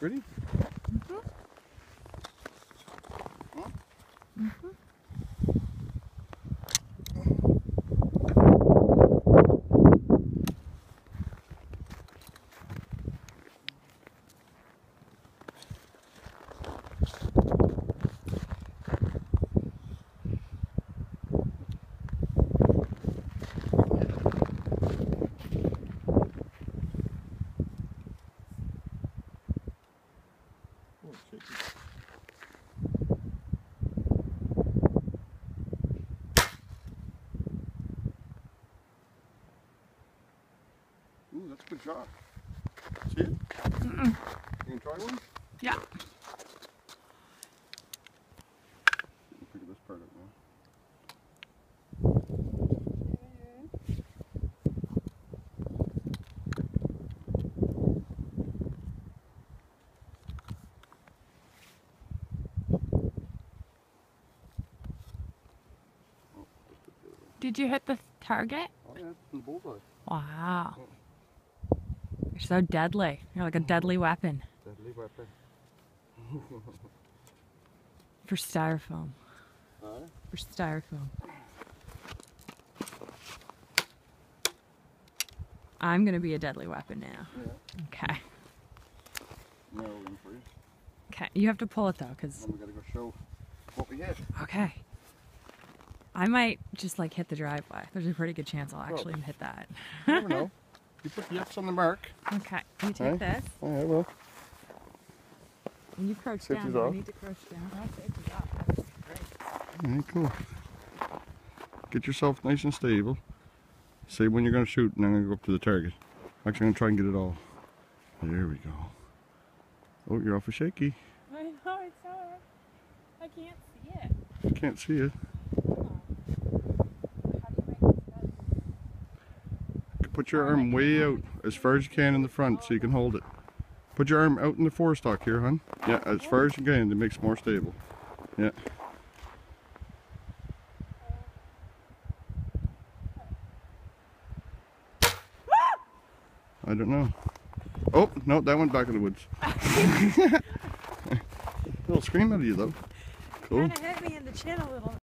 Ready? Oh, it's shaky. Ooh, that's a good shot. See it? Mm -mm. You can try one? Yeah. We'll figure this part out now. Oh, just put the other one. Did you hit the target? Oh yeah, the bullseye. Wow. You're so deadly. You're like a deadly weapon Deadly weapon. for styrofoam. Aye. For styrofoam. I'm gonna be a deadly weapon now. Yeah. Okay. Now we're in for you. Okay. You have to pull it though, because Then we gotta go show what we hit. okay. I might just like hit the driveway. There's a pretty good chance I'll actually hit that. You never know. You put the X on the mark. Okay. You take Aye. this Oh yeah, well. and you crouch Safety's down. Do I off. need to crouch down. Safety's off. That's great. Alright, cool. Get yourself nice and stable. Say when you're gonna shoot and I'm gonna go up to the target. Actually I'm gonna try and get it all. There we go. Oh, you're awful shaky. I know it's hard. I can't see it. I can't see it. Put your arm way out as far as you can in the front so you can hold it. Put your arm out in the forestock here, hon. Yeah, as far as you can. It makes it more stable. Yeah. I don't know. Oh, no, that went back in the woods. Little scream out of you though. Cool. Kind of hit me in the chin a little.